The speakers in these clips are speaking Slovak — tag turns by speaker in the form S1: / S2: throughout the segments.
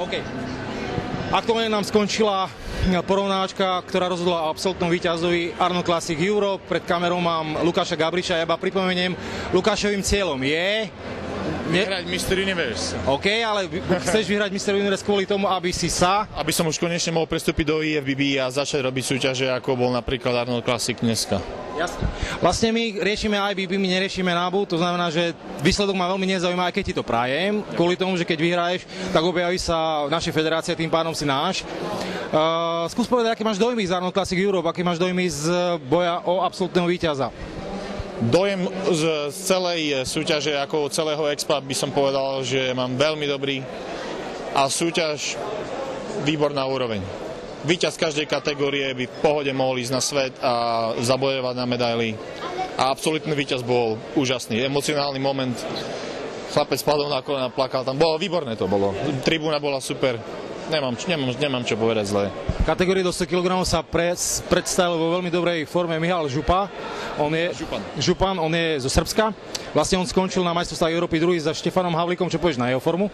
S1: OK. Aktuálne nám skončila porovnávačka, ktorá rozhodla o absolútnom víťazovi Arnold Classic Europe. Pred kamerou mám Lukáša Gabriča. Ja iba pripomeniem, Lukášovým cieľom je
S2: Vyhrať Mr. Universe.
S1: OK, ale chceš vyhrať Mr. Universe kvôli tomu, aby si sa...
S2: Aby som už konečne mohol prestúpiť do IFBB a začať robiť súťaže, ako bol napríklad Arnold Classic dneska.
S1: Jasne. Vlastne my riešime IBB, my neriešime nábu, to znamená, že výsledok ma veľmi nezaujíma, aj keď ti to prajem, kvôli tomu, že keď vyhraješ, tak objaví sa naša federácia, tým pádom si náš. Uh, skús povedať, aké máš dojmy z Arnold Classic Europe, aké máš dojmy z boja o absolútneho víťaza.
S2: Dojem z celej súťaže, ako celého expa by som povedal, že mám veľmi dobrý a súťaž výborná úroveň. Výťaz každej kategórie by v pohode mohol ísť na svet a zabojovať na medaily. A absolútny výťaz bol úžasný, emocionálny moment. Chlapec spadol na kolena, plakal tam. Bolo výborné to bolo. Tribúna bola super nemám, nemám, nemám čo povedať zle.
S1: V kategórii do 100 kg sa pre, predstavil vo veľmi dobrej forme Michal Župa. On je,
S2: Župan.
S1: Župan, on je zo Srbska. Vlastne on skončil na majstrovstvách Európy druhý za Štefanom Havlíkom. Čo povieš na jeho formu?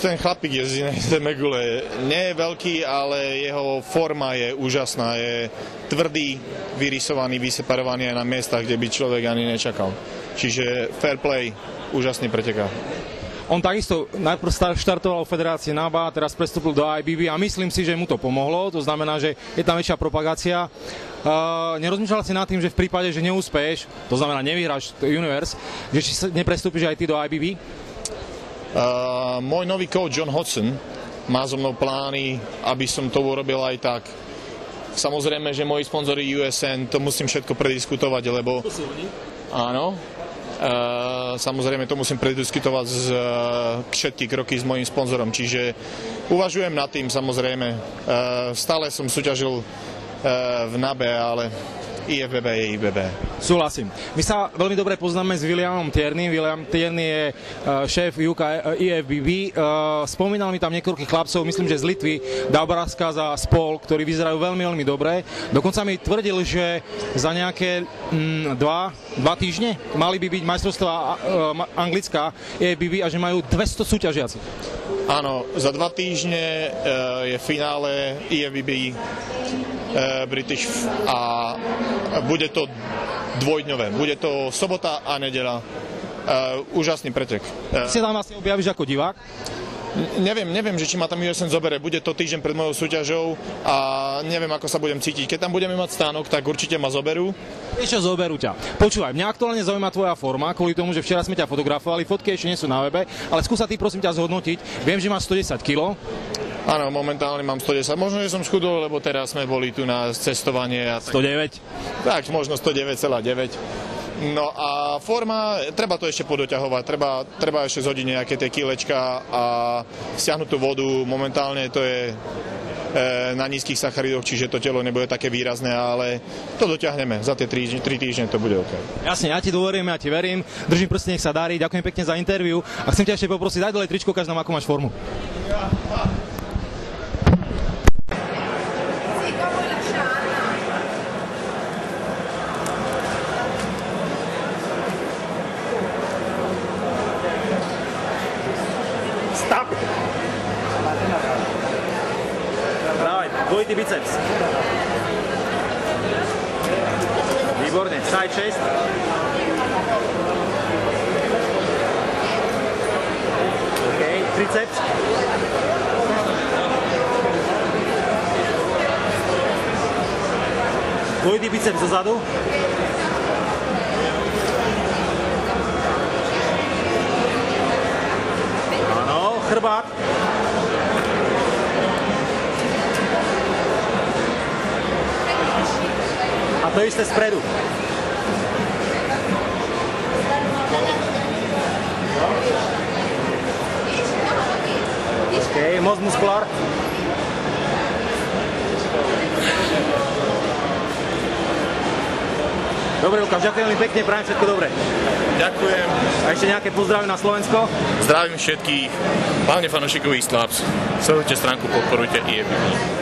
S2: ten chlapík je z inej megule. Nie je veľký, ale jeho forma je úžasná. Je tvrdý, vyrysovaný, vyseparovaný aj na miestach, kde by človek ani nečakal. Čiže fair play, úžasný preteká.
S1: On takisto najprv štartoval v Federácii NABA, teraz prestúpil do IBB a myslím si, že mu to pomohlo. To znamená, že je tam väčšia propagácia. Uh, nerozmýšľal si nad tým, že v prípade, že neúspeješ, to znamená nevyhráš Universe, že či sa neprestúpiš aj ty do IBB?
S2: Uh, môj nový coach John Hodson má so mnou plány, aby som to urobil aj tak. Samozrejme, že moji sponzory USN, to musím všetko prediskutovať, lebo... Áno, Eh, samozrejme to musím prediskutovať z eh, všetky kroky s mojim sponzorom, čiže uvažujem nad tým samozrejme. Eh, stále som súťažil v NABE, ale IFBB je IBB.
S1: Súhlasím. My sa veľmi dobre poznáme s Williamom Tierney. William Tierney je uh, šéf UK IFBB. Uh, spomínal mi tam niekoľkých chlapcov, myslím, že z Litvy, Dabraska za Spol, ktorí vyzerajú veľmi, veľmi dobre. Dokonca mi tvrdil, že za nejaké mm, dva, dva týždne mali by byť majstrovstvá anglická IFBB a že majú 200 súťažiacich.
S2: Áno, za dva týždne je finále IFBB British a bude to dvojdňové. Bude to sobota a nedela. Uh, úžasný pretek.
S1: Uh, si tam asi objavíš ako divák?
S2: Neviem, neviem, že či ma tam USN zobere. Bude to týždeň pred mojou súťažou a neviem, ako sa budem cítiť. Keď tam budeme mať stánok, tak určite ma zoberú.
S1: Ešte zoberú ťa. Počúvaj, mňa aktuálne zaujíma tvoja forma, kvôli tomu, že včera sme ťa fotografovali, fotky ešte nie sú na webe, ale skúsa ty prosím ťa zhodnotiť. Viem, že máš 110 kg.
S2: Áno, momentálne mám 110. Možno, že som schudol, lebo teraz sme boli tu na cestovanie. A
S1: tak... 109?
S2: Tak, možno 109,9. No a forma, treba to ešte podoťahovať, treba, treba ešte zhodiť nejaké tie kilečka a stiahnuť tú vodu. Momentálne to je e, na nízkych sacharidoch, čiže to telo nebude také výrazné, ale to dotiahneme. Za tie 3, 3 týždne to bude OK.
S1: Jasne, ja ti dôverujem, ja ti verím. Držím prste, nech sa darí. Ďakujem pekne za interviu a chcem ťa ešte poprosiť, daj dole tričko, ukáž nám, ako máš formu. Dvojitý biceps. Výborne, side chest. OK, triceps. Dvojitý biceps zozadu. Áno, chrbát. A to isté spredu. OK, moc muskulár. Dobre, Lukáš, ďakujem veľmi pekne, prajem všetko dobre.
S2: Ďakujem.
S1: A ešte nejaké pozdravy na Slovensko?
S2: Zdravím všetkých, hlavne fanúšikov East Labs. Sledujte stránku, podporujte IFBB.